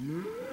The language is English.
Mm-hmm.